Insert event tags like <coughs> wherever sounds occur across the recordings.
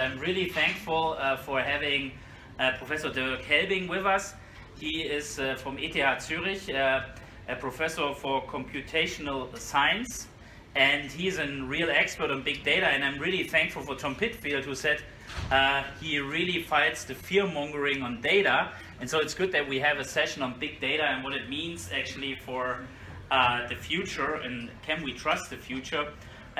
I'm really thankful uh, for having uh, Professor Dirk Helbing with us. He is uh, from ETH Zurich, uh, a professor for computational science, and he's a real expert on big data. And I'm really thankful for Tom Pitfield, who said uh, he really fights the fear mongering on data. And so it's good that we have a session on big data and what it means actually for uh, the future and can we trust the future.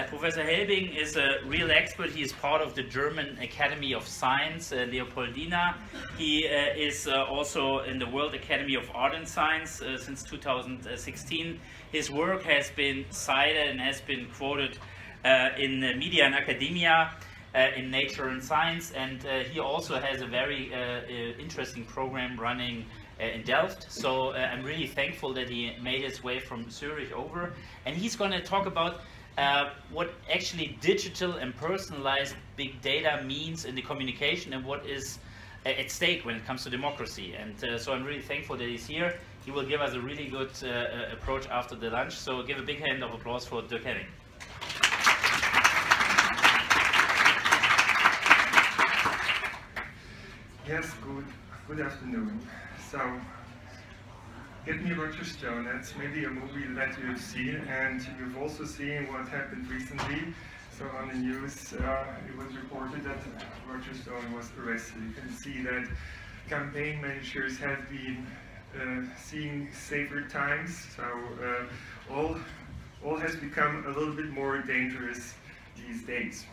Uh, Professor Helbing is a real expert. He is part of the German Academy of Science, uh, Leopoldina. He uh, is uh, also in the World Academy of Art and Science uh, since 2016. His work has been cited and has been quoted uh, in media and academia. in Nature and Science, and he also has a very interesting program running in Delft. So I'm really thankful that he made his way from Zurich over, and he's going to talk about uh, what actually digital and personalized big data means in the communication and what is uh, at stake when it comes to democracy. And uh, so I'm really thankful that he's here. He will give us a really good uh, uh, approach after the lunch. So give a big hand of applause for Dirk Helbing. Yes, good, good afternoon. So Get Me Roger Stone, that's maybe a movie that you've seen, and you've also seen what happened recently. So on the news, uh, it was reported that Roger Stone was arrested. You can see that campaign managers have been uh, seeing safer times, so uh, all, all has become a little bit more dangerous these days.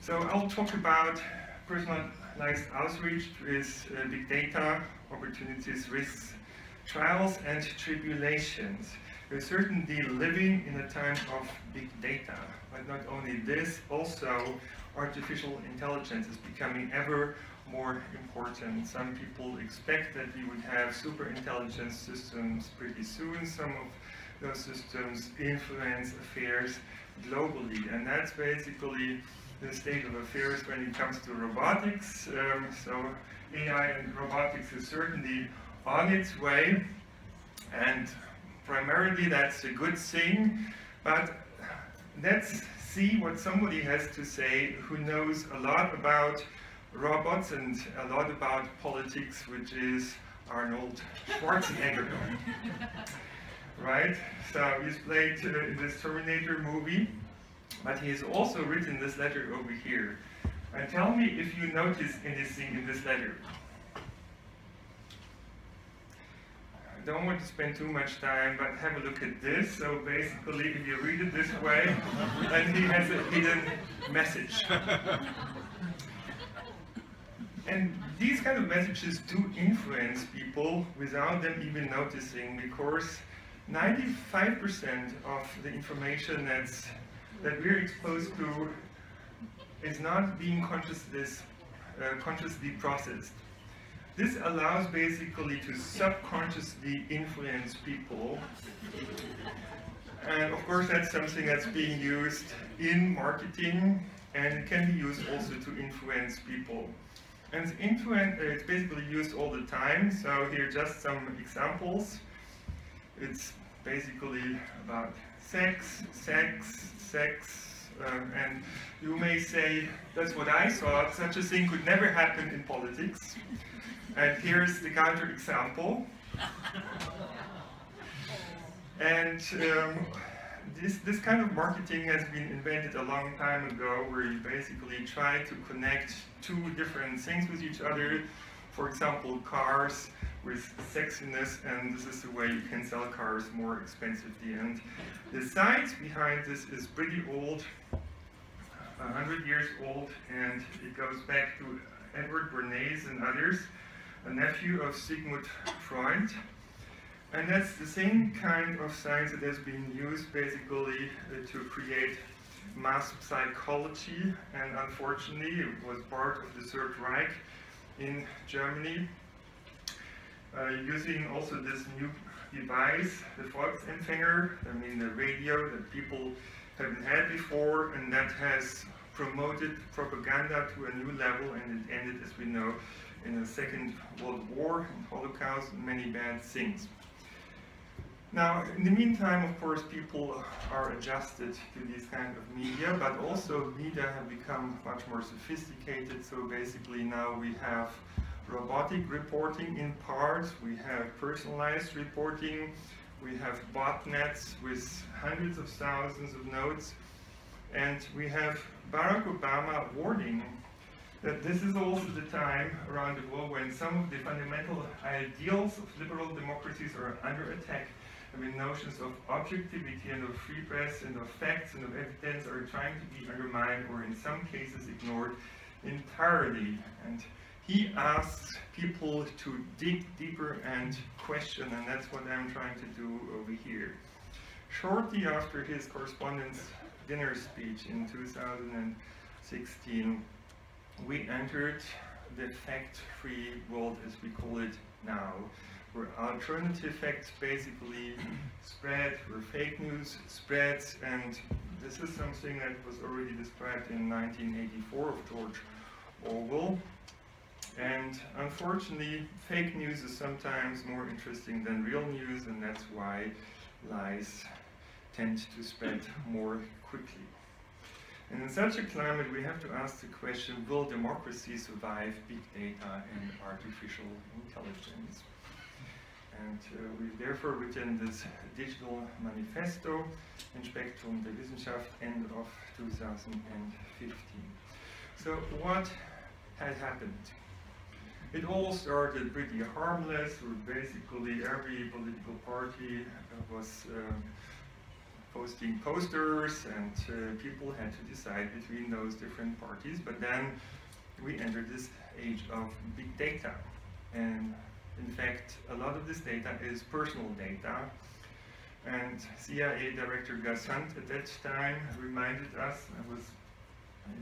So I'll talk about personalized outreach with uh, big data, opportunities, risks, trials and tribulations. We're certainly living in a time of big data, but not only this, also artificial intelligence is becoming ever more important. Some people expect that we would have super intelligence systems pretty soon. Some of those systems influence affairs globally, and that's basically the state of affairs when it comes to robotics. Um, so AI and robotics is certainly on its way, and primarily that's a good thing, but let's see what somebody has to say who knows a lot about robots and a lot about politics, which is Arnold Schwarzenegger. <laughs> right? So he's played uh, in this Terminator movie, but he has also written this letter over here. And tell me if you notice anything in this letter. Don't want to spend too much time, but have a look at this. So basically, if you read it this way, then he has a hidden message. and these kind of messages do influence people without them even noticing, because 95% of the information that's, that we're exposed to is not being consciously, uh, consciously processed. This allows basically to subconsciously influence people. And of course, that's something that's being used in marketing and can be used also to influence people. And it's, influence, uh, it's basically used all the time. So here are just some examples. It's basically about sex, sex, sex, um, and you may say, that's what I thought, such a thing could never happen in politics. And here's the counter example. and um, this, this kind of marketing has been invented a long time ago where you basically try to connect two different things with each other. For example, cars with sexiness, and this is the way you can sell cars more expensively. And the science behind this is pretty old, 100 years old, and it goes back to Edward Bernays and others a nephew of Sigmund Freud. And that's the same kind of science that has been used basically uh, to create mass psychology and unfortunately it was part of the Third Reich in Germany uh, using also this new device, the Volksempfänger, I mean the radio that people haven't had before and that has promoted propaganda to a new level and it ended as we know in the Second World War, Holocaust, and many bad things. Now, in the meantime, of course, people are adjusted to these kind of media, but also media have become much more sophisticated. So basically now we have robotic reporting in parts, we have personalized reporting, we have botnets with hundreds of thousands of nodes, and we have Barack Obama warning that this is also the time around the world when some of the fundamental ideals of liberal democracies are under attack. I mean, notions of objectivity and of free press and of facts and of evidence are trying to be undermined or in some cases ignored entirely. And he asks people to dig deeper and question, and that's what I'm trying to do over here. Shortly after his correspondence dinner speech in 2016, we entered the fact-free world as we call it now, where alternative facts basically <coughs> spread, where fake news spreads, and this is something that was already described in 1984 of George Orwell. And unfortunately, fake news is sometimes more interesting than real news, and that's why lies tend to spread more quickly. And in such a climate, we have to ask the question, will democracy survive big data and artificial intelligence? And uh, we've therefore written this digital manifesto in Spektrum der Wissenschaft end of 2015. So what had happened? It all started pretty harmless, where basically every political party was uh, posting posters and people had to decide between those different parties. But then we entered this age of big data. And in fact, a lot of this data is personal data. And CIA Director Gus Hunt at that time reminded us, it was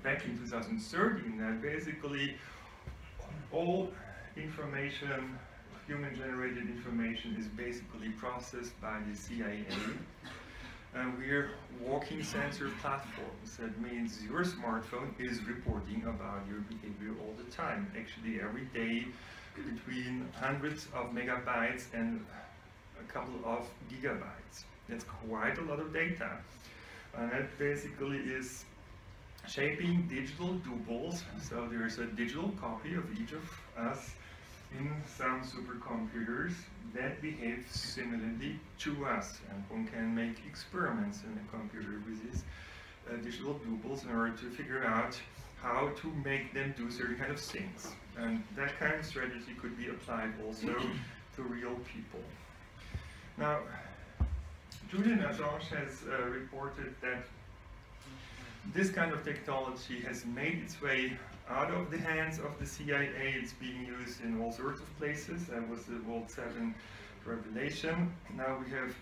back in 2013, that basically all information, human-generated information is basically processed by the CIA. And we're walking sensor platforms. That means your smartphone is reporting about your behavior all the time. Actually, every day between hundreds of megabytes and a couple of gigabytes. That's quite a lot of data. And that basically is shaping digital doubles. So there's a digital copy of each of us in some supercomputers that behave similarly to us. And one can make experiments in a computer with these uh, digital doubles in order to figure out how to make them do certain kind of things. And that kind of strategy could be applied also <clears throat> to real people. Now, Julian Assange has uh, reported that this kind of technology has made its way out of the hands of the CIA. It's being used in all sorts of places. That was the Vault 7 revelation. Now we have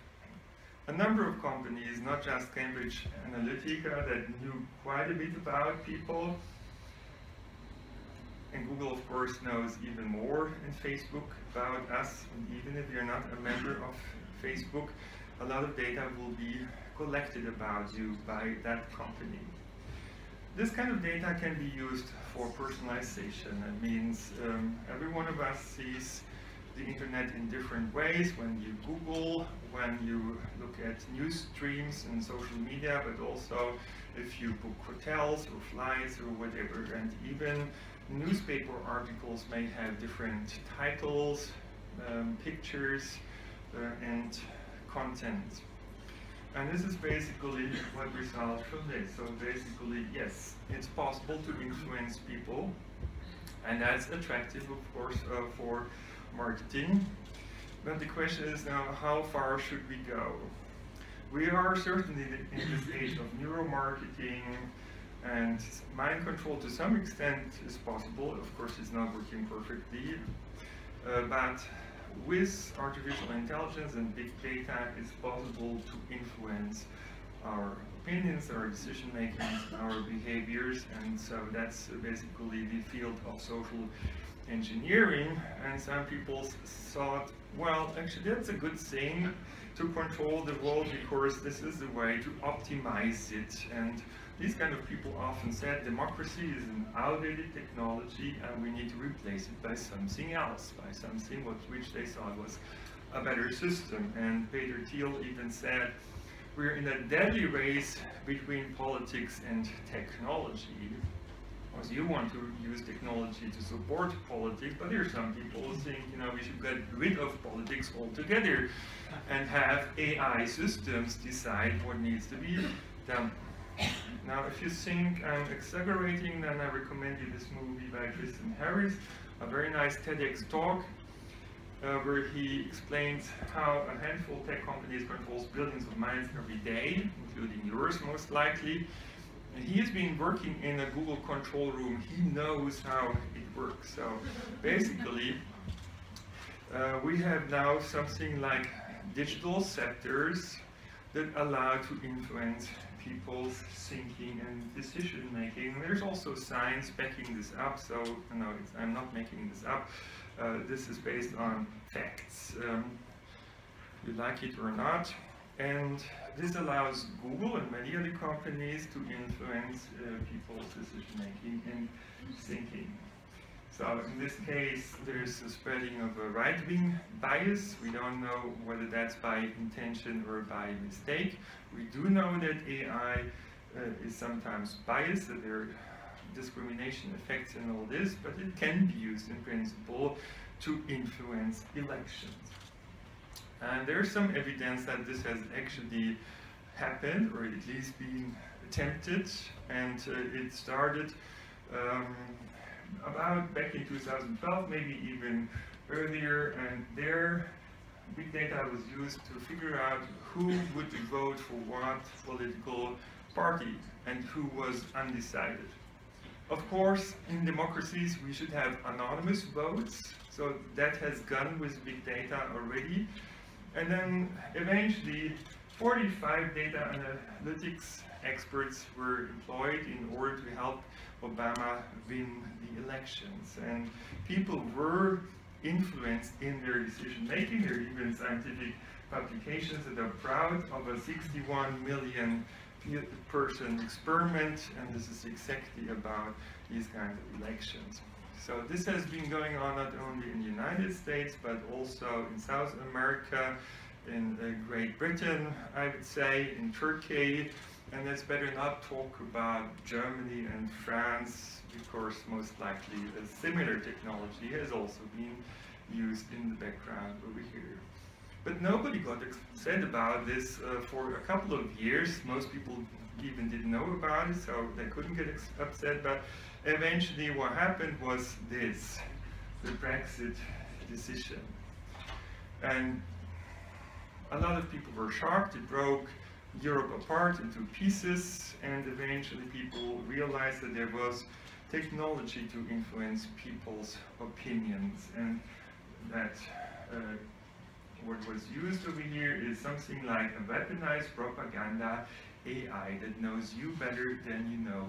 a number of companies, not just Cambridge Analytica, that knew quite a bit about people. And Google, of course, knows even more, and Facebook about us. And even if you're not a member of Facebook, a lot of data will be collected about you by that company. This kind of data can be used for personalization. That means um, every one of us sees the internet in different ways when you Google, when you look at news streams and social media, but also if you book hotels or flights or whatever. And even newspaper articles may have different titles, um, pictures, uh, and content. And this is basically what results from this. So basically, yes, it's possible to influence people, and that's attractive, of course, uh, for marketing. But the question is now, how far should we go? We are certainly in this age of neuromarketing, and mind control to some extent is possible. Of course, it's not working perfectly, uh, but with artificial intelligence and big data, it's possible to influence our opinions, our decision making, our behaviors, and so that's basically the field of social engineering. And some people thought, well, actually that's a good thing to control the world because this is the way to optimize it. And these kind of people often said democracy is an outdated technology and we need to replace it by something else, by something which they thought was a better system. And Peter Thiel even said, we're in a deadly race between politics and technology. Because you want to use technology to support politics, but there are some people who think, you know, we should get rid of politics altogether and have AI systems decide what needs to be done. Now, if you think I'm exaggerating, then I recommend you this movie by Tristan Harris, a very nice TEDx talk uh, where he explains how a handful of tech companies controls billions of minds every day, including yours most likely. He has been working in a Google control room. He knows how it works. So basically, uh, we have now something like digital scepters that allow to influence people's thinking and decision making. There's also science backing this up, so no, I'm not making this up. Uh, this is based on facts. Um, you like it or not. And this allows Google and many other companies to influence uh, people's decision making and thinking. So in this case, there's a spreading of a right-wing bias. We don't know whether that's by intention or by mistake. We do know that AI uh, is sometimes biased, that there are discrimination effects and all this, but it can be used in principle to influence elections. And there's some evidence that this has actually happened, or at least been attempted, and uh, it started um, about back in 2012, maybe even earlier, and there big data was used to figure out who would vote for what political party and who was undecided. Of course, in democracies, we should have anonymous votes, so that has gone with big data already. And then eventually, 45 data analytics experts were employed in order to help Obama win the elections. And people were influenced in their decision making. There are even scientific publications that are proud of a 61 million person experiment, and this is exactly about these kinds of elections. So this has been going on not only in the United States, but also in South America, in uh, Great Britain, I would say, in Turkey, and let's better not talk about Germany and France, because most likely a similar technology has also been used in the background over here. But nobody got upset about this uh, for a couple of years. Most people even didn't know about it, so they couldn't get upset. But eventually what happened was this, the Brexit decision. And a lot of people were shocked. It broke Europe apart into pieces, and eventually people realized that there was technology to influence people's opinions, and that uh, what was used over here is something like a weaponized propaganda AI that knows you better than you know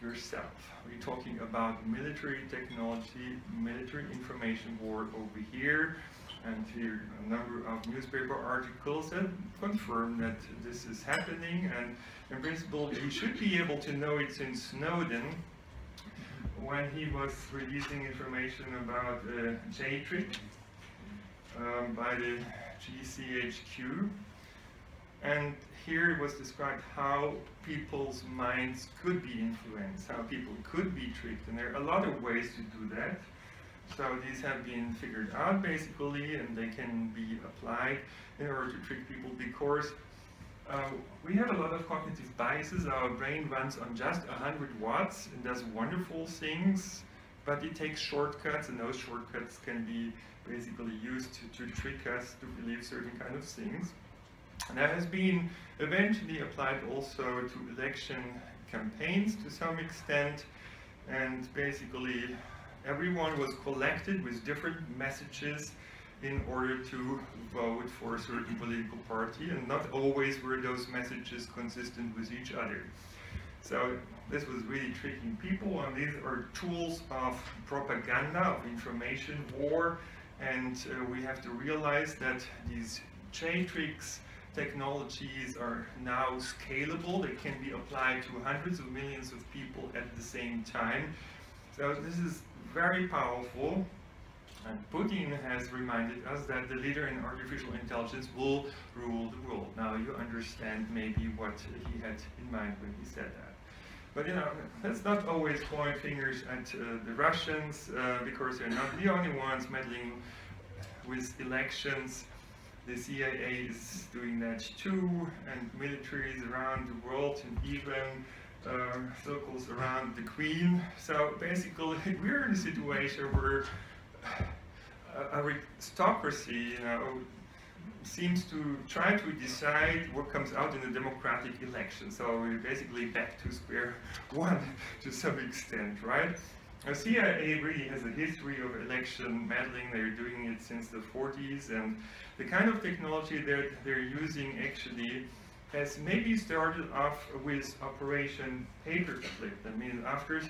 yourself. We're talking about military technology, military information war over here, and here a number of newspaper articles that confirm that this is happening. And in principle we should be able to know it since Snowden when he was releasing information about uh, JTRIG um, by the GCHQ and here it was described how people's minds could be influenced, how people could be tricked. And there are a lot of ways to do that so these have been figured out basically and they can be applied in order to trick people because uh, we have a lot of cognitive biases. Our brain runs on just 100 watts and does wonderful things, but it takes shortcuts and those shortcuts can be basically used to, to trick us to believe certain kind of things. And that has been eventually applied also to election campaigns to some extent and basically everyone was collected with different messages in order to vote for a certain political party, and not always were those messages consistent with each other. So this was really tricking people, and these are tools of propaganda, of information war, and uh, we have to realize that these J-tricks technologies are now scalable. They can be applied to hundreds of millions of people at the same time. So this is very powerful. And Putin has reminded us that the leader in artificial intelligence will rule the world. Now you understand maybe what he had in mind when he said that. But you know, let's not always point fingers at uh, the Russians uh, because they're not the only ones meddling with elections. The CIA is doing that too, and militaries around the world, and even uh, circles around the Queen. So basically, <laughs> we're in a situation where aristocracy, you know, seems to try to decide what comes out in a democratic election. So we're basically back to square <laughs> one <laughs> to some extent, right? The CIA really has a history of election meddling. They're doing it since the 40s, and the kind of technology that they're using actually has maybe started off with Operation Paperclip. I mean, after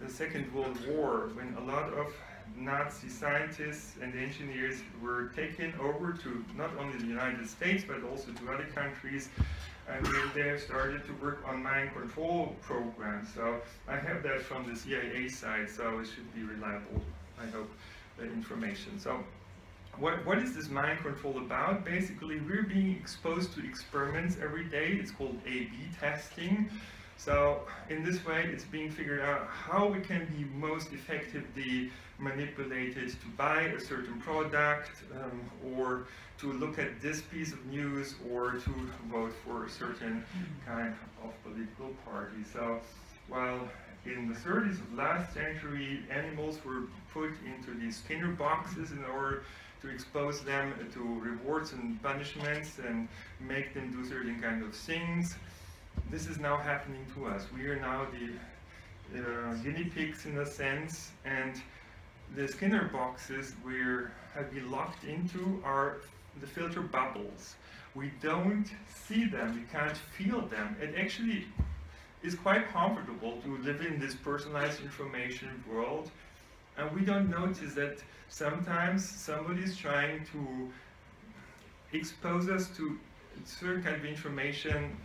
the Second World War, when a lot of Nazi scientists and engineers were taken over to not only the United States but also to other countries and they started to work on mind control programs. So I have that from the CIA side, so it should be reliable, I hope, information. So what, what is this mind control about? Basically, we're being exposed to experiments every day. It's called A-B testing. So in this way, it's being figured out how we can be most effectively manipulated to buy a certain product um, or to look at this piece of news or to vote for a certain kind of political party. So while in the 30s of last century, animals were put into these Skinner boxes in order to expose them to rewards and punishments and make them do certain kind of things. This is now happening to us. We are now the uh, guinea pigs in a sense, and the Skinner boxes we have been locked into are the filter bubbles. We don't see them, we can't feel them. It actually is quite comfortable to live in this personalized information world and we don't notice that sometimes somebody is trying to expose us to certain kind of information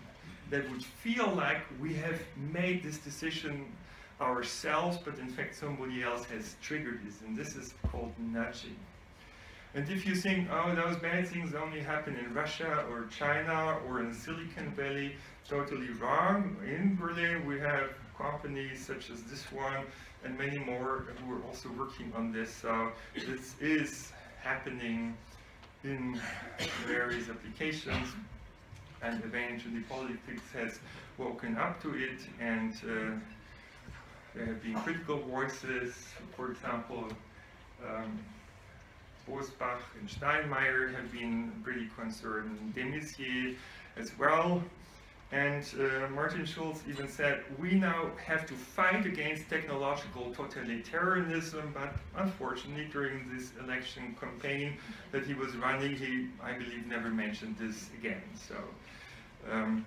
that would feel like we have made this decision ourselves, but in fact somebody else has triggered this, and this is called nudging. And if you think, oh, those bad things only happen in Russia or China or in Silicon Valley, totally wrong. In Berlin, we have companies such as this one and many more who are also working on this. So this is happening in various applications and eventually politics has woken up to it and uh, there have been critical voices, for example, um, Bosbach and Steinmeier have been pretty concerned, de Maizière as well. And uh, Martin Schulz even said, we now have to fight against technological totalitarianism, but unfortunately during this election campaign that he was running, he, I believe, never mentioned this again. So um,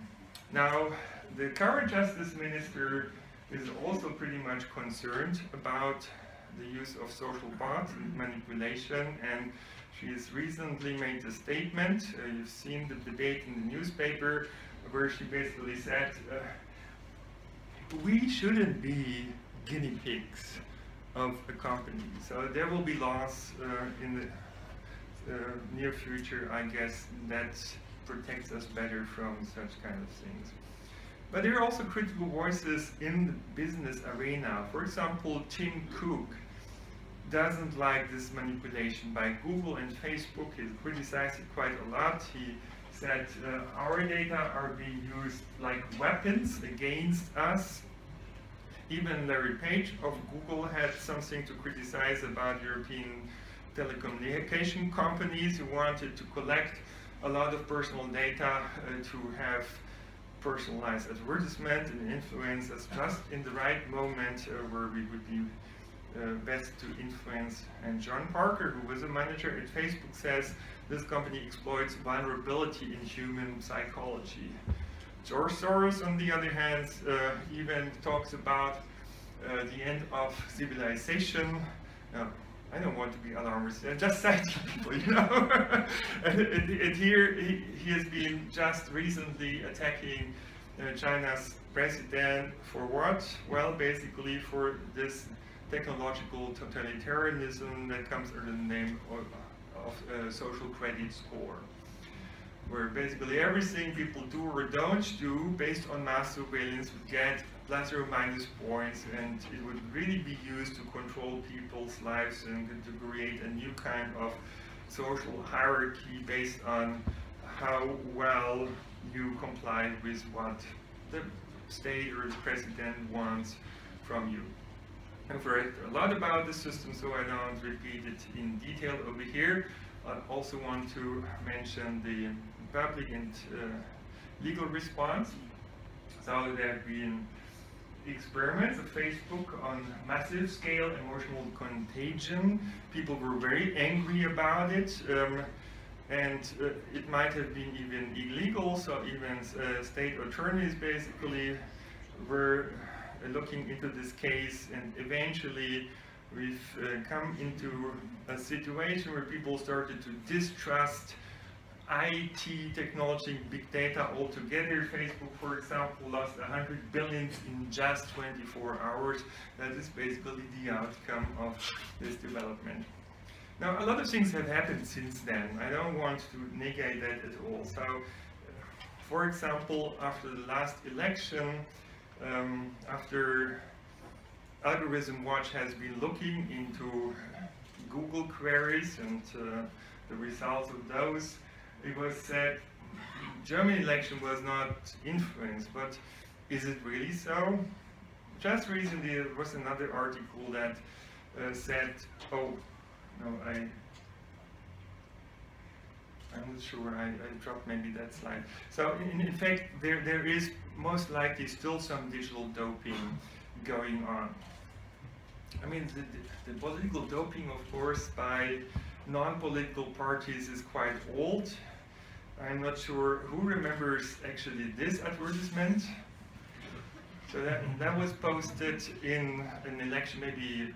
Now, the current Justice Minister is also pretty much concerned about the use of social bots and manipulation and she has recently made a statement, uh, you've seen the debate in the newspaper, where she basically said, uh, we shouldn't be guinea pigs of a company. So there will be laws uh, in the uh, near future, I guess, that protects us better from such kind of things. But there are also critical voices in the business arena. For example, Tim Cook doesn't like this manipulation by Google and Facebook. He criticized it quite a lot. He said uh, our data are being used like weapons against us. Even Larry Page of Google had something to criticize about European telecommunication companies who wanted to collect a lot of personal data uh, to have personalized advertisement and influence us just in the right moment uh, where we would be best to influence. And John Parker, who was a manager at Facebook, says this company exploits vulnerability in human psychology. George Soros, on the other hand, uh, even talks about uh, the end of civilization. I don't want to be alarmist, I'm just citing people, you know. <laughs> and, and, and, here he, he, has been just recently attacking uh, China's president for what? Well, basically for this technological totalitarianism that comes under the name of, of uh, social credit score where basically everything people do or don't do based on mass surveillance would get plus or minus points and it would really be used to control people's lives and to create a new kind of social hierarchy based on how well you comply with what the state or the president wants from you. I've read a lot about the system, so I don't repeat it in detail over here. I also want to mention the public and uh, legal response. So there have been experiments of Facebook on massive scale emotional contagion. People were very angry about it. Um, and uh, it might have been even illegal, so even uh, state attorneys basically were looking into this case and eventually we've uh, come into a situation where people started to distrust IT technology, big data altogether. Facebook, for example, lost 100 billion in just 24 hours. That is basically the outcome of this development. Now, a lot of things have happened since then. I don't want to negate that at all. So, for example, after the last election, um, after Algorithm Watch has been looking into Google queries and uh, the results of those, it was said German election was not influenced, but is it really so? Just recently there was another article that uh, said, oh, no, I, I'm not sure, I, I dropped maybe that slide. So in, in fact, there, there is most likely still some digital doping going on. I mean, the, the, political doping, of course, by non-political parties is quite old. I'm not sure who remembers actually this advertisement. So that, that was posted in an election maybe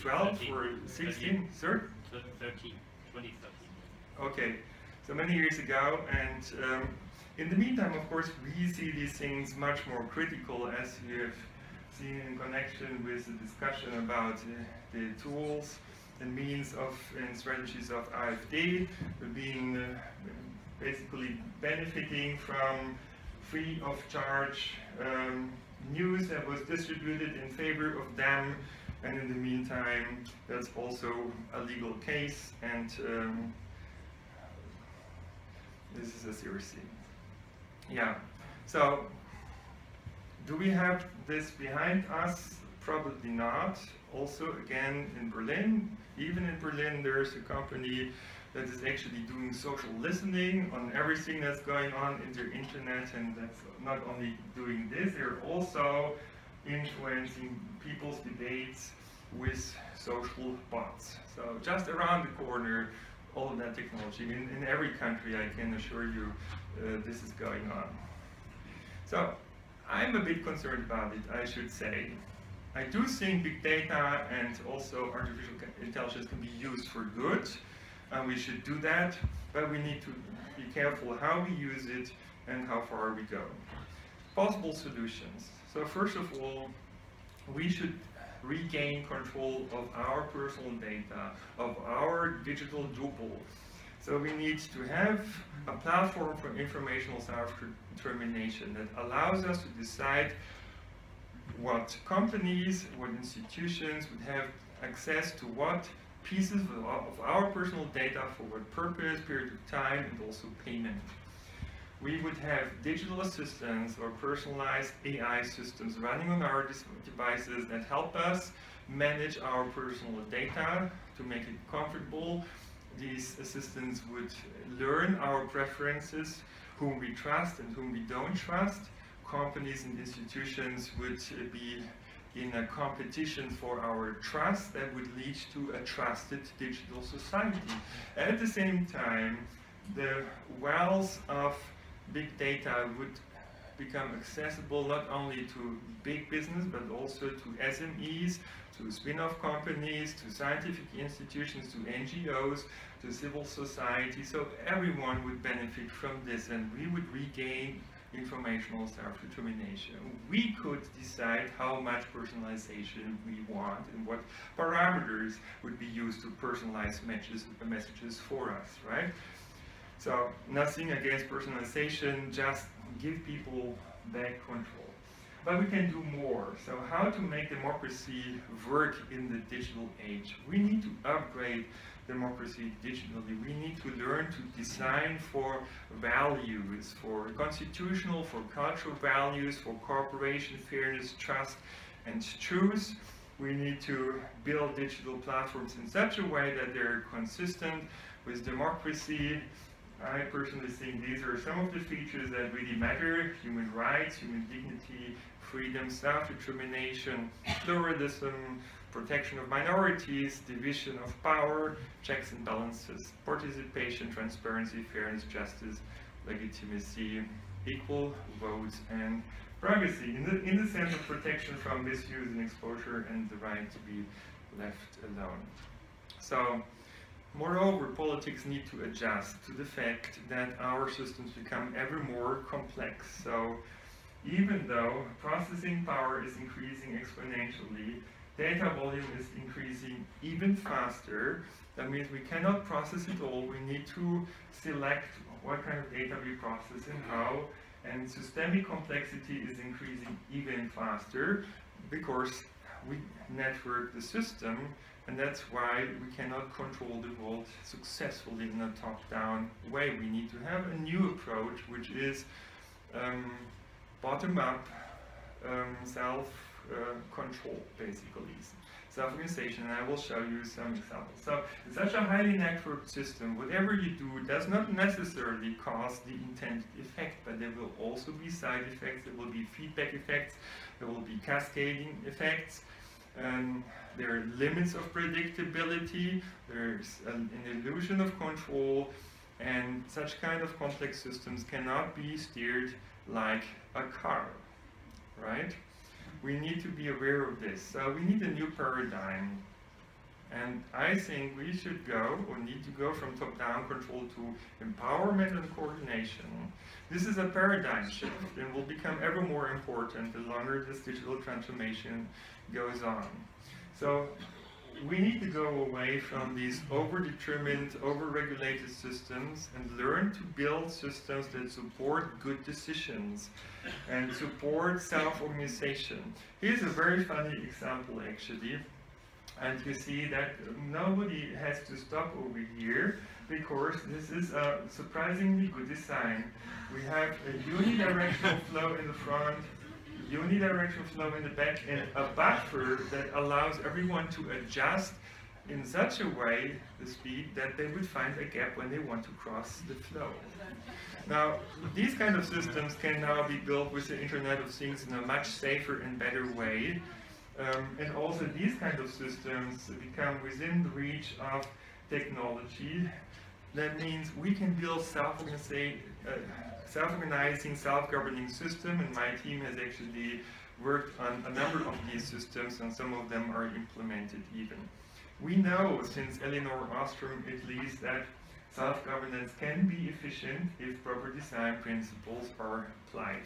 12 or 16, sir? 13, 2013. Okay, so many years ago, and um, in the meantime, of course, we see these things much more critical as you have seen in connection with the discussion about uh, the tools and means of and strategies of AfD being uh, basically benefiting from free of charge um, news that was distributed in favor of them and in the meantime that's also a legal case and um, this is a serious thing. Yeah, so do we have this behind us? Probably not. Also, again, in Berlin, even in Berlin, there's a company that is actually doing social listening on everything that's going on in the internet, and that's not only doing this, they're also influencing people's debates with social bots. So just around the corner, all of that technology. In, in every country, I can assure you, Uh, this is going on. So I'm a bit concerned about it, I should say. I do think big data and also artificial intelligence can be used for good, and we should do that, but we need to be careful how we use it and how far we go. Possible solutions. So first of all, we should regain control of our personal data, of our digital double. So we need to have a platform for informational self-determination that allows us to decide what companies, what institutions would have access to what pieces of our personal data for what purpose, period of time, and also payment. We would have digital assistants or personalized AI systems running on our devices that help us manage our personal data to make it comfortable. These assistants would learn our preferences, whom we trust and whom we don't trust. Companies and institutions would be in a competition for our trust that would lead to a trusted digital society. At the same time, the wells of big data would become accessible not only to big business but also to SMEs, to spin-off companies, to scientific institutions, to NGOs, to civil society. So everyone would benefit from this and we would regain informational self-determination. We could decide how much personalization we want and what parameters would be used to personalize messages, messages for us, right? So nothing against personalization, just give people back control. But we can do more. So how to make democracy work in the digital age? We need to upgrade democracy digitally. We need to learn to design for values, for constitutional, for cultural values, for cooperation, fairness, trust, and truth. We need to build digital platforms in such a way that they're consistent with democracy. I personally think these are some of the features that really matter. Human rights, human dignity, freedom, self-determination, pluralism, protection of minorities, division of power, checks and balances, participation, transparency, fairness, justice, legitimacy, equal votes, and privacy, in the, in the sense of protection from misuse and exposure and the right to be left alone. So, moreover, politics need to adjust to the fact that our systems become ever more complex. So, even though processing power is increasing exponentially, data volume is increasing even faster. That means we cannot process it all. We need to select what kind of data we process and how. And systemic complexity is increasing even faster because we network the system and that's why we cannot control the world successfully in a top-down way. We need to have a new approach which is um, bottom-up um, self uh, control, basically, self-organization, and I will show you some examples. So, in such a highly networked system, whatever you do does not necessarily cause the intended effect, but there will also be side effects, there will be feedback effects, there will be cascading effects, um, there are limits of predictability, there's an, an illusion of control, and such kind of complex systems cannot be steered like a car, right? we need to be aware of this. So we need a new paradigm. And I think we should go, or need to go from top-down control to empowerment and coordination. This is a paradigm shift and will become ever more important the longer this digital transformation goes on. So we need to go away from these over-determined, over-regulated systems and learn to build systems that support good decisions and support self-organization. Here's a very funny example actually. And you see that nobody has to stop over here because this is a surprisingly good design. We have a unidirectional flow in the front unidirectional flow in the back and a buffer that allows everyone to adjust in such a way the speed that they would find a gap when they want to cross the flow. Now, these kind of systems can now be built with the Internet of Things in a much safer and better way. Um, and also these kind of systems become within the reach of technology. That means we can build self-organizing uh, self-organizing, self-governing system, and my team has actually worked on a number of these systems, and some of them are implemented even. We know, since Elinor Ostrom at least, that self-governance can be efficient if proper design principles are applied.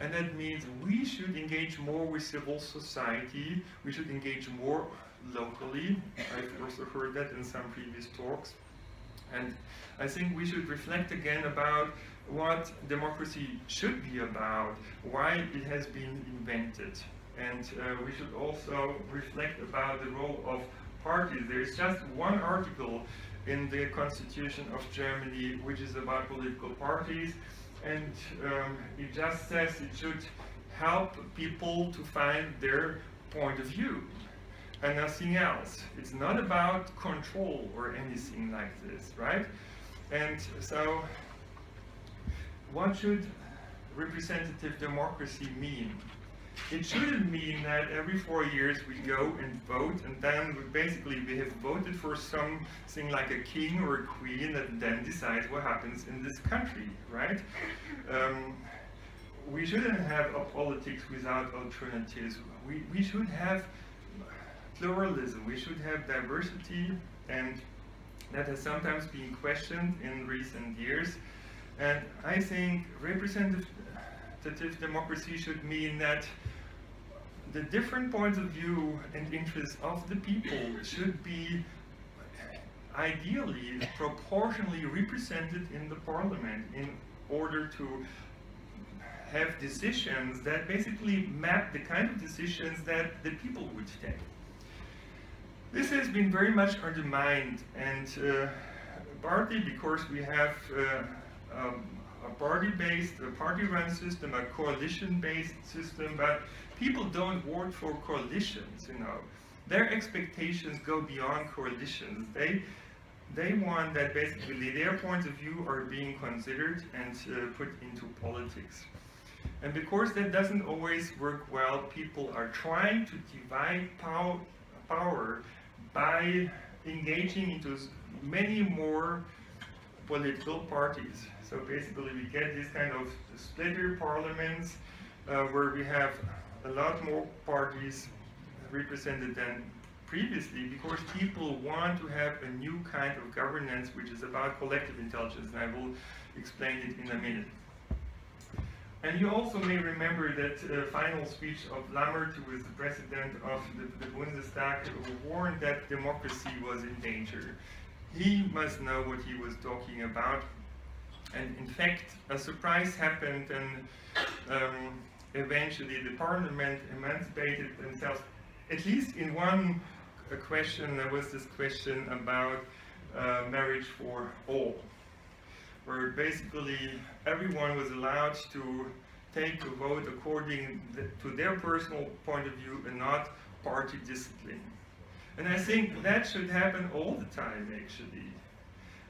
And that means we should engage more with civil society, we should engage more locally. I've also heard that in some previous talks. And I think we should reflect again about what democracy should be about, why it has been invented. And uh, we should also reflect about the role of parties. There is just one article in the Constitution of Germany which is about political parties and um, it just says it should help people to find their point of view and nothing else. It's not about control or anything like this, right? And so what should representative democracy mean? It shouldn't mean that every four years we go and vote and then we basically we have voted for something like a king or a queen that then decides what happens in this country, right? Um, we shouldn't have a politics without alternatives. We, we should have pluralism, we should have diversity and that has sometimes been questioned in recent years. And I think representative democracy should mean that the different points of view and interests of the people should be ideally proportionally represented in the parliament in order to have decisions that basically map the kind of decisions that the people would take. This has been very much undermined and uh, partly because we have uh, um, a party-based, a party-run system, a coalition-based system, but people don't vote for coalitions, you know. Their expectations go beyond coalitions. They they want that basically their points of view are being considered and uh, put into politics. And because that doesn't always work well, people are trying to divide pow power by engaging into many more political parties. So basically we get this kind of splitter parliaments uh, where we have a lot more parties represented than previously because people want to have a new kind of governance which is about collective intelligence and I will explain it in a minute. And you also may remember that uh, final speech of Lammert, who was the president of the, the Bundestag, warned that democracy was in danger. He must know what he was talking about. And in fact, a surprise happened and um, eventually the parliament emancipated themselves, at least in one question, there was this question about uh, marriage for all, where basically everyone was allowed to take a vote according to their personal point of view and not party discipline. And I think that should happen all the time, actually.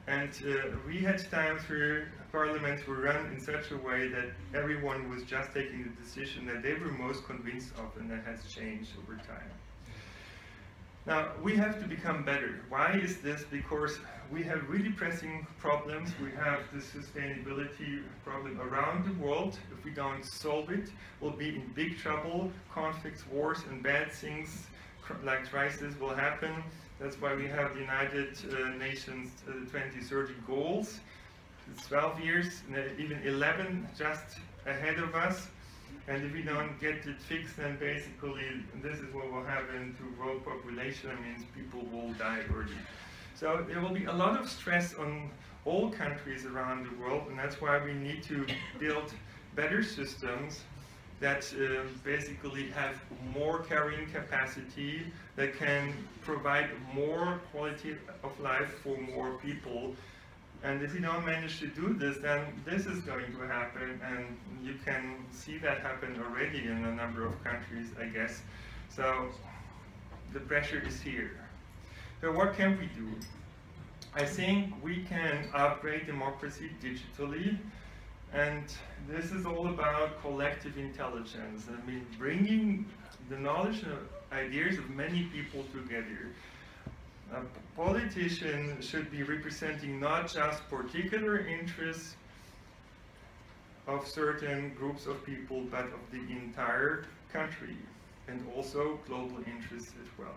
And uh, we had times where parliaments were run in such a way that everyone was just taking the decision that they were most convinced of, and that has changed over time. Now, we have to become better. Why is this? Because we have really pressing problems. We have the sustainability problem around the world. If we don't solve it, we'll be in big trouble. Conflicts, wars, and bad things like crisis will happen. That's why we have the United uh, Nations uh, 2030 goals. It's 12 years, even 11 just ahead of us. And if we don't get it fixed, then basically this is what will happen to world population. That means people will die early. So there will be a lot of stress on all countries around the world, and that's why we need to build better systems that uh, basically have more carrying capacity, that can provide more quality of life for more people. And if you don't manage to do this, then this is going to happen, and you can see that happen already in a number of countries, I guess. So the pressure is here. So what can we do? I think we can upgrade democracy digitally and this is all about collective intelligence. I mean, bringing the knowledge and ideas of many people together. A politician should be representing not just particular interests of certain groups of people, but of the entire country, and also global interests as well.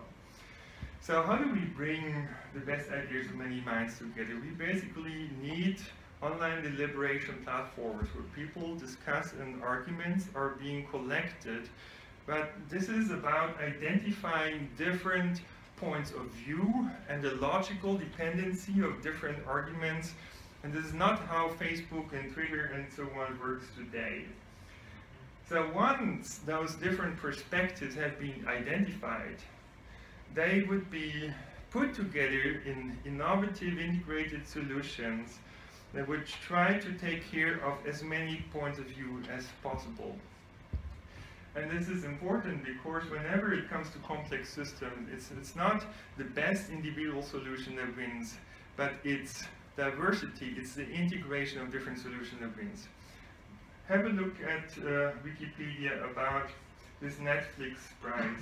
So how do we bring the best ideas of many minds together? We basically need online deliberation platforms where people discuss and arguments are being collected. But this is about identifying different points of view and the logical dependency of different arguments. And this is not how Facebook and Twitter and so on works today. So once those different perspectives have been identified, they would be put together in innovative integrated solutions that would try to take care of as many points of view as possible. And this is important because whenever it comes to complex systems, it's, it's not the best individual solution that wins, but it's diversity, it's the integration of different solutions that wins. Have a look at uh, Wikipedia about this Netflix prize.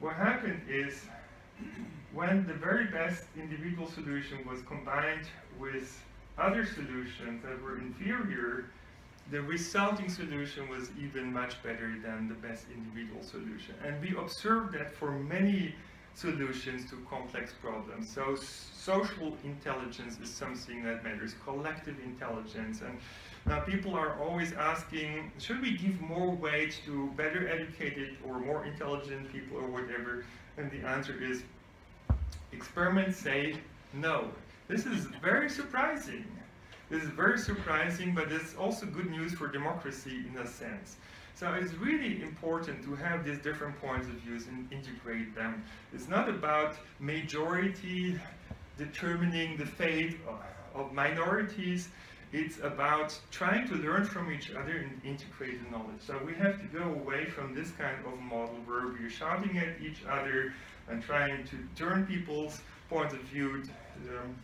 what happened is when the very best individual solution was combined with other solutions that were inferior, the resulting solution was even much better than the best individual solution. And we observed that for many solutions to complex problems. So social intelligence is something that matters, collective intelligence. And now people are always asking, should we give more weight to better educated or more intelligent people or whatever? And the answer is, experiments say no. This is very surprising. This is very surprising, but it's also good news for democracy in a sense. So it's really important to have these different points of views and integrate them. It's not about majority determining the fate of minorities. It's about trying to learn from each other and integrate the knowledge. So we have to go away from this kind of model where we're shouting at each other and trying to turn people's points of view to, um,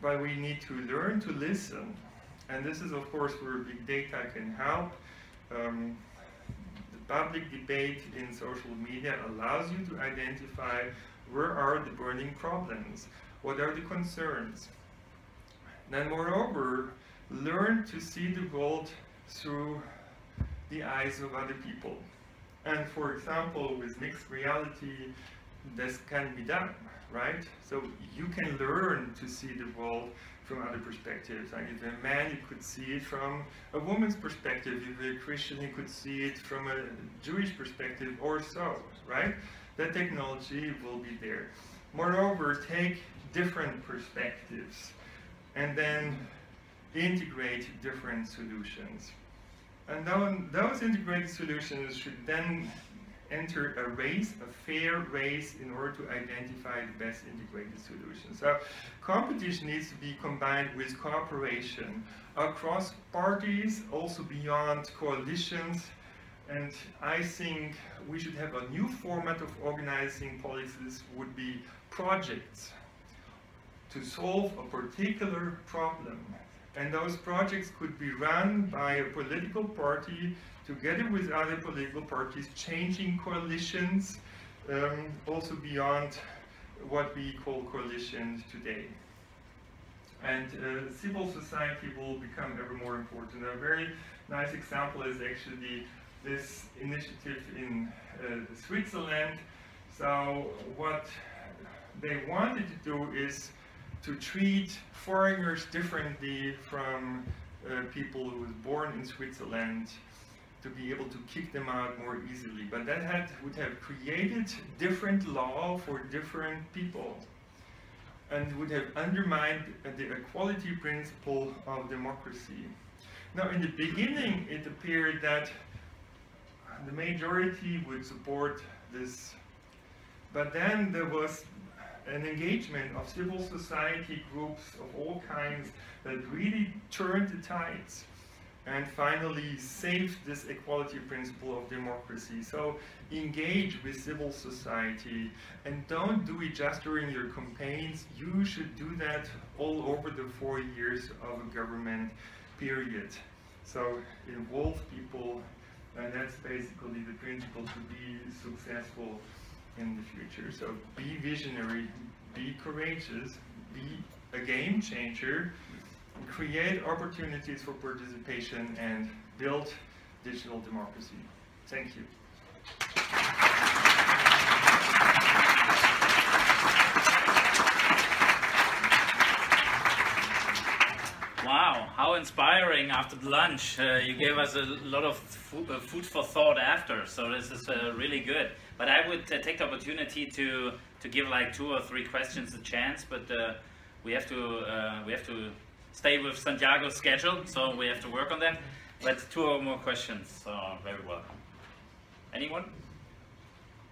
but we need to learn to listen. And this is, of course, where big data can help. Um, the public debate in social media allows you to identify where are the burning problems, what are the concerns. Then, moreover, learn to see the world through the eyes of other people. And for example, with mixed reality, this can be done right? So you can learn to see the world from other perspectives. Like if a man, you could see it from a woman's perspective. If a Christian, you could see it from a Jewish perspective or so, right? That technology will be there. Moreover, take different perspectives and then integrate different solutions. And those integrated solutions should then enter a race, a fair race, in order to identify the best integrated solution. So competition needs to be combined with cooperation across parties, also beyond coalitions, and I think we should have a new format of organizing policies would be projects to solve a particular problem. And those projects could be run by a political party together with other political parties, changing coalitions, um, also beyond what we call coalitions today. And uh, civil society will become ever more important. A very nice example is actually this initiative in uh, Switzerland. So what they wanted to do is to treat foreigners differently from uh, people who was born in Switzerland to be able to kick them out more easily. But that had, would have created different law for different people and would have undermined the equality principle of democracy. Now, in the beginning, it appeared that the majority would support this, but then there was an engagement of civil society groups of all kinds that really turned the tides and finally saved this equality principle of democracy. So engage with civil society and don't do it just during your campaigns. You should do that all over the four years of a government period. So involve people and that's basically the principle to be successful in the future. So be visionary, be courageous, be a game changer, create opportunities for participation and build digital democracy. Thank you. Wow, how inspiring after the lunch. Uh, you gave us a lot of food, uh, food for thought after, so this is uh, really good. But I would uh, take the opportunity to, to give like two or three questions a chance, but uh, we have to, uh, we have to stay with Santiago's schedule, so we have to work on that. But two or more questions, so very welcome. Anyone?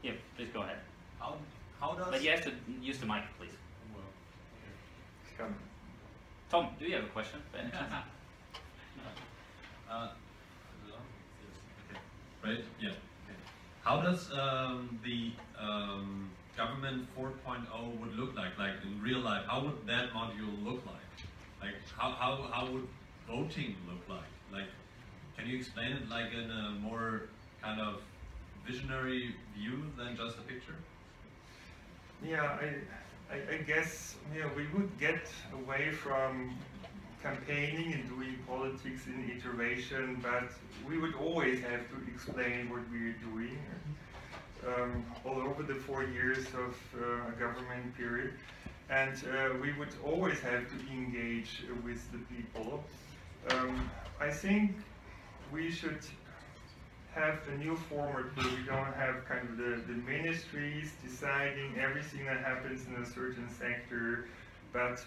Yeah, please go ahead. How, how does... But you have to use the mic, please. Well, Tom, do you have a question? <laughs> uh, right, yeah. How does um, the um, government 4.0 would look like, like in real life? How would that module look like? Like, how, how, how would voting look like? Like, can you explain it like in a more kind of visionary view than just a picture? Yeah, I, I, I guess yeah, we would get away from campaigning and doing politics in iteration, but we would always have to explain what we're doing. um, all over the four years of uh, government period. And uh, we would always have to engage with the people. Um, I think we should have a new format where we don't have kind of the, the ministries deciding everything that happens in a certain sector, but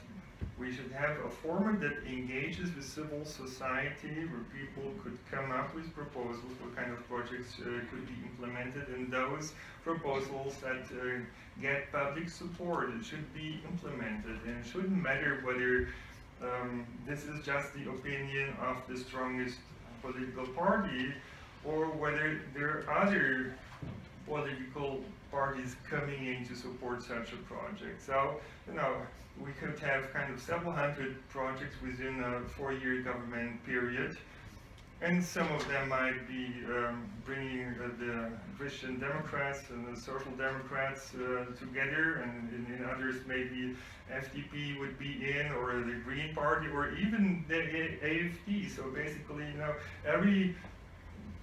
we should have a format that engages with civil society where people could come up with proposals, what kind of projects uh, could be implemented, and those proposals that uh, get public support, should be implemented, and it shouldn't matter whether um, this is just the opinion of the strongest political party, or whether there are other political parties coming in to support such a project. So, you know, we could have kind of several hundred projects within a four-year government period, and some of them might be um, bringing uh, the Christian Democrats and the Social Democrats uh, together, and in, others maybe FDP would be in, or the Green Party, or even the AfD. So basically, you know, every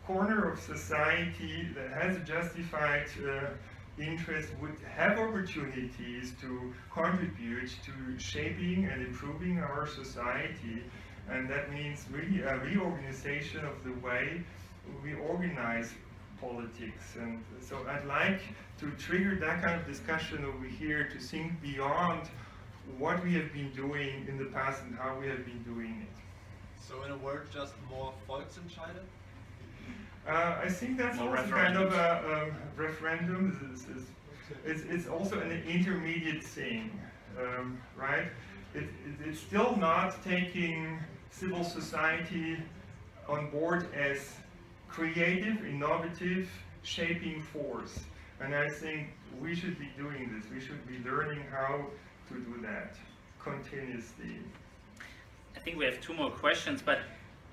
corner of society that has a justified uh, interest would have opportunities to contribute to shaping and improving our society. And that means really a uh, reorganization of the way we organize politics. And so I'd like to trigger that kind of discussion over here to think beyond what we have been doing in the past and how we have been doing it. So in a word, just more Volksentscheide? Uh, I think that's More also kind of a, a referendum. It's, it's, it's, it's, also an intermediate thing, um, right? It, it, it's still not taking civil society on board as creative, innovative, shaping force. And I think we should be doing this. We should be learning how to do that continuously. I think we have two more questions, but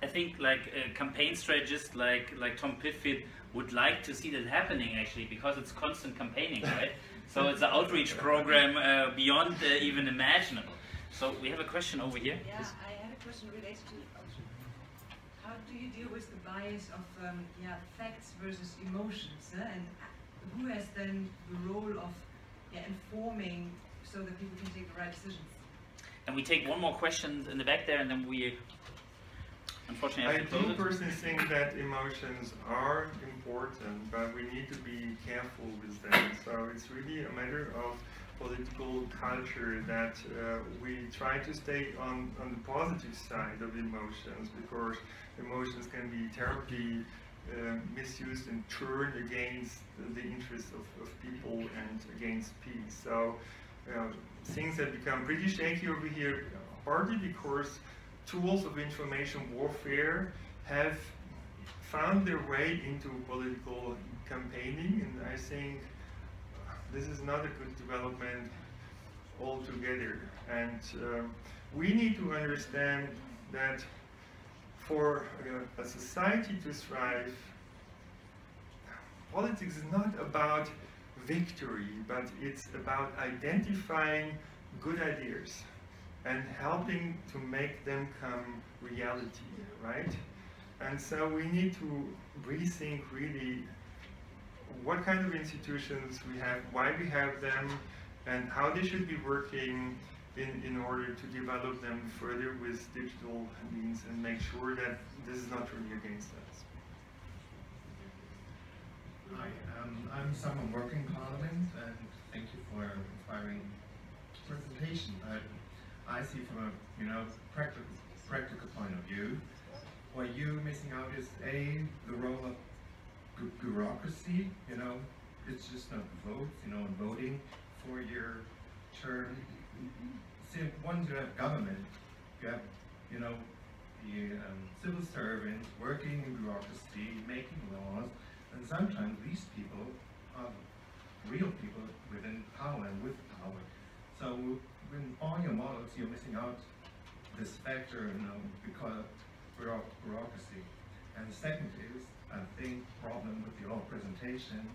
I think like a campaign strategist like like Tom Pitfield would like to see that happening actually because it's constant campaigning, right? so it's an outreach program uh, beyond uh, even imaginable. So we have a question over here. Yeah, I had a question related to how do you deal with the bias of um, yeah facts versus emotions, eh? and who has then the role of yeah, informing so that people can take the right decisions? And we take one more question in the back there, and then we Unfortunately, I, I do personally think that emotions are important, but we need to be careful with them. So it's really a matter of political culture that uh, we try to stay on, on the positive side of emotions because emotions can be terribly uh, misused and turned against the, interests of, of people and against peace. So uh, things have become pretty shaky over here, partly because tools of information warfare have found their way into political campaigning, and I think this is not a good development altogether. And um, we need to understand that for uh, a society to thrive, politics is not about victory, but it's about identifying good ideas and helping to make them come reality, right? And so we need to rethink really what kind of institutions we have, why we have them, and how they should be working in, in order to develop them further with digital means and make sure that this is not really against us. Hi, um, I'm someone working Parliament, and thank you for inspiring presentation. I I see from a you know practical practical point of view, what you're missing out is a the role of bureaucracy. You know, it's just not votes. You know, and voting for your term. See, once you have government, you have you know the um, civil servants working in bureaucracy, making laws, and sometimes these people are real people within power and with power. So in all your models, you're missing out this factor, you know, because bureaucracy. And the second is, I think, problem with your presentation.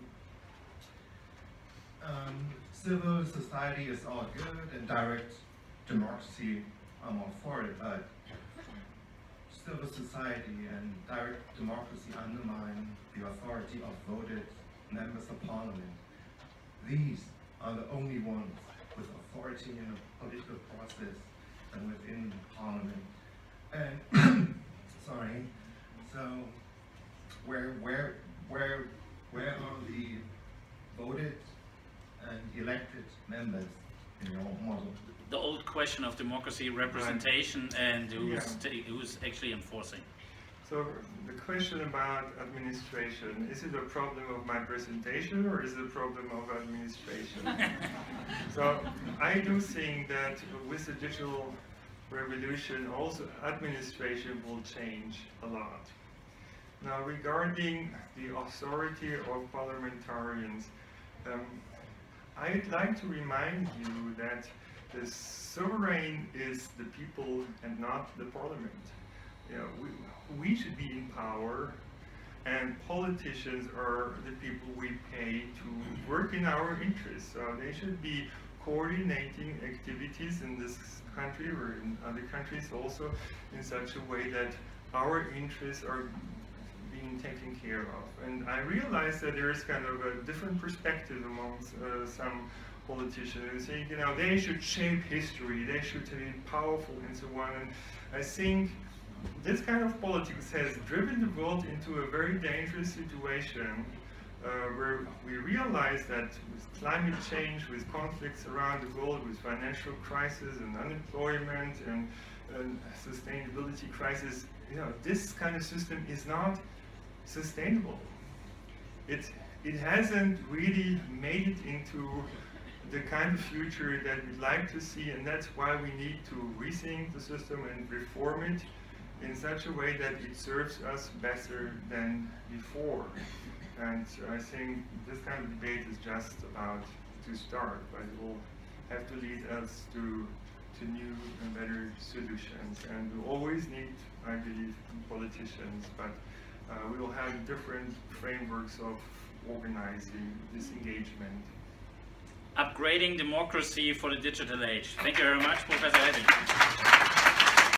Um, civil society is all good and direct democracy, I'm all for it, but civil society and direct democracy undermine the authority of voted members of parliament. These are the only ones with authority in a political process and within parliament. And <clears throat> sorry, so where where where where are the voted and elected members in your model? The old question of democracy, representation, and who's, ta- who's actually enforcing. So the question about administration, is it a problem of my presentation or is it a problem of administration? <laughs> so I do think that with the digital revolution also administration will change a lot. Now regarding the authority of parliamentarians, um, I'd like to remind you that the sovereign is the people and not the parliament. You know, we, we should be in power and politicians are the people we pay to work in our interests. So they should be coordinating activities in this country or in other countries also in such a way that our interests are being taken care of. And I realize that there is kind of a different perspective amongst uh, some politicians who say, you know, they should shape history, they should be powerful and so on. And I think this kind of politics has driven the world into a very dangerous situation uh, where we realize that with climate change, with conflicts around the world, with financial crisis and unemployment and, and sustainability crisis, you know, this kind of system is not sustainable. It, it hasn't really made it into the kind of future that we'd like to see, and that's why we need to rethink the system and reform it in such a way that it serves us better than before. And I think this kind of debate is just about to start, but it will have to lead us to, to new and better solutions. And we always need, I believe, politicians, but uh, we will have different frameworks of organizing this engagement. Upgrading democracy for the digital age. Thank you very much, Professor Helbing.